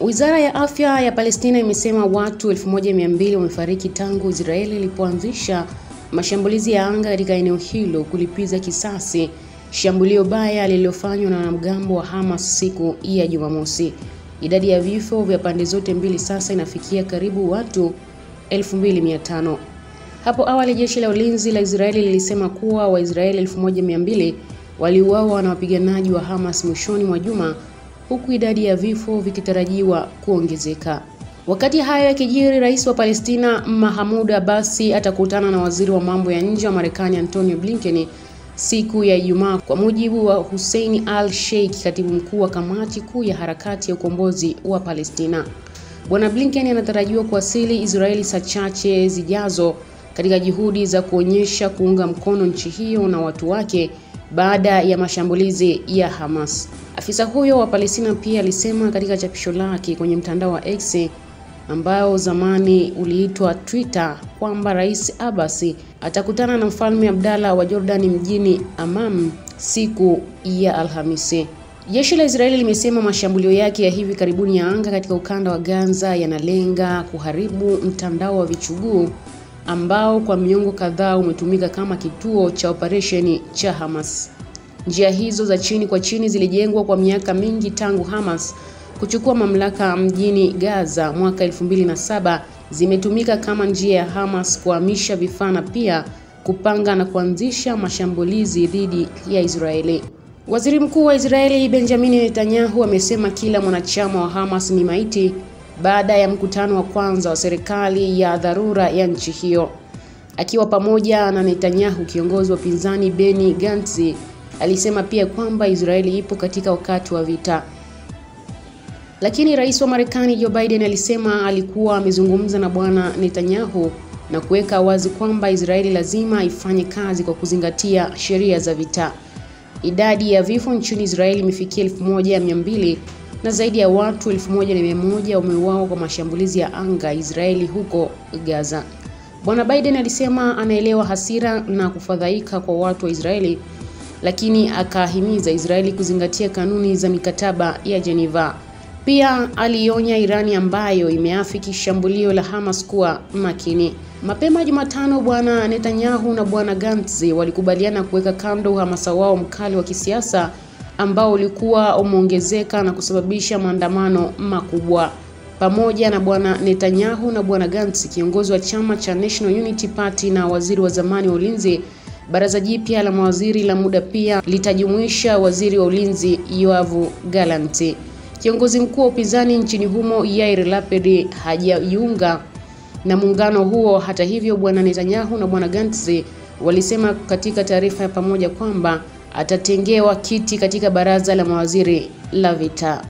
Wizara ya afya ya Palestina imesema watu 1200 wamefariki tangu Israeli ilipoanzisha mashambulizi ya anga katika eneo hilo kulipiza kisasi shambulio baya lililofanywa na wanamgambo wa Hamas siku ya Jumamosi. Idadi ya vifo vya pande zote mbili sasa inafikia karibu watu 2500. Hapo awali jeshi la ulinzi la Israeli lilisema kuwa Waisraeli 1200 waliuawa na wapiganaji wa Hamas mwishoni mwa juma huku idadi ya vifo vikitarajiwa kuongezeka. Wakati hayo yakijiri, rais wa Palestina Mahmoud Abbas atakutana na waziri wa mambo ya nje wa Marekani Antonio Blinken siku ya Ijumaa, kwa mujibu wa Hussein al-Sheikh, katibu mkuu wa kamati kuu ya harakati ya ukombozi wa Palestina. Bwana Blinken anatarajiwa kuwasili Israeli saa chache zijazo katika juhudi za kuonyesha kuunga mkono nchi hiyo na watu wake baada ya mashambulizi ya Hamas. Afisa huyo wa Palestina pia alisema katika chapisho lake kwenye mtandao wa X ambao zamani uliitwa Twitter kwamba Rais Abbas atakutana na Mfalme Abdallah wa Jordani mjini Amman siku ya Alhamisi. Jeshi la Israeli limesema mashambulio yake ya hivi karibuni ya anga katika ukanda wa Gaza yanalenga kuharibu mtandao wa vichuguu ambao kwa miongo kadhaa umetumika kama kituo cha operesheni cha Hamas. Njia hizo za chini kwa chini zilijengwa kwa miaka mingi tangu Hamas kuchukua mamlaka mjini Gaza mwaka 2007, zimetumika kama njia ya Hamas kuhamisha vifaa na pia kupanga na kuanzisha mashambulizi dhidi ya Israeli. Waziri Mkuu wa Israeli Benjamin Netanyahu amesema kila mwanachama wa Hamas ni maiti baada ya mkutano wa kwanza wa serikali ya dharura ya nchi hiyo. Akiwa pamoja na Netanyahu, kiongozi wa pinzani Benny Gantz alisema pia kwamba Israeli ipo katika wakati wa vita. Lakini rais wa Marekani Joe Biden alisema alikuwa amezungumza na bwana Netanyahu na kuweka wazi kwamba Israeli lazima ifanye kazi kwa kuzingatia sheria za vita. Idadi ya vifo nchini Israeli imefikia 1200 na zaidi ya watu 1100 wameuawa kwa mashambulizi ya anga Israeli huko Gaza. Bwana Biden alisema anaelewa hasira na kufadhaika kwa watu wa Israeli, lakini akahimiza Israeli kuzingatia kanuni za mikataba ya Geneva. Pia alionya Irani ambayo imeafiki shambulio la Hamas kuwa makini. Mapema Jumatano, bwana Netanyahu na bwana Gantz walikubaliana kuweka kando uhamasa wao mkali wa kisiasa ambao ulikuwa umeongezeka na kusababisha maandamano makubwa. Pamoja na bwana Netanyahu na bwana Gantz, kiongozi wa chama cha National Unity Party na waziri wa zamani wa ulinzi, baraza jipya la mawaziri la muda pia litajumuisha waziri wa ulinzi Yoav Gallant. Kiongozi mkuu wa upinzani nchini humo Yair Lapid hajajiunga na muungano huo. Hata hivyo, bwana Netanyahu na bwana Gantz walisema katika taarifa ya pamoja kwamba atatengewa kiti katika baraza la mawaziri la vita.